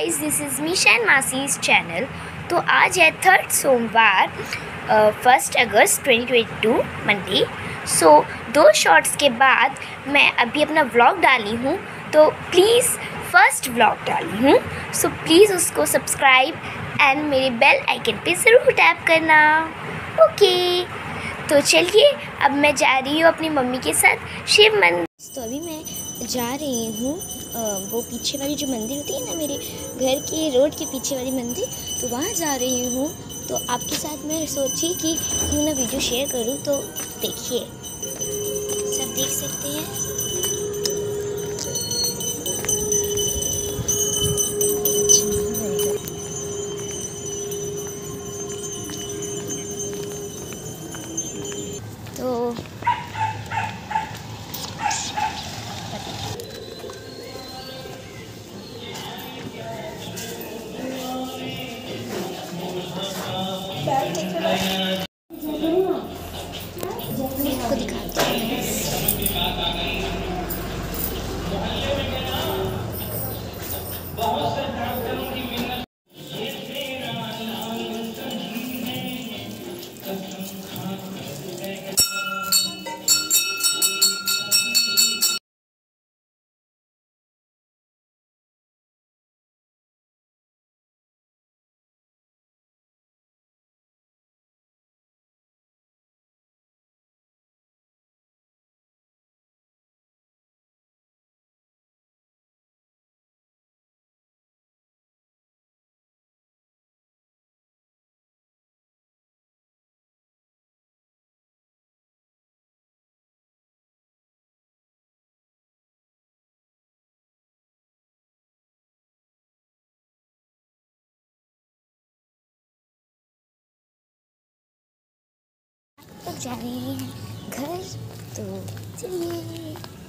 Guys this is Misha and masses channel तो आज है थर्ड सोमवार फ़र्स्ट अगस्त 2022 मंडे सो दो शॉर्ट्स के बाद मैं अभी अपना व्लॉग डाली हूँ तो प्लीज़ फ़र्स्ट व्लॉग डाली हूँ। सो प्लीज़ उसको सब्सक्राइब एंड मेरे बेल आइकन पे ज़रूर टैप करना। ओके तो चलिए, अब मैं जा रही हूँ अपनी मम्मी के साथ शिव मंदिर। तो अभी मैं जा रही हूँ। वो पीछे वाली जो मंदिर होती है ना मेरे घर के रोड के पीछे वाली मंदिर तो वहाँ जा रही हूँ। तो आपके साथ मैं सोची कि क्यों ना वीडियो शेयर करूँ तो देखिए। सब देख सकते हैं। इसको दिखाती हूँ। तक जा रहे हैं। घर तो चलिए।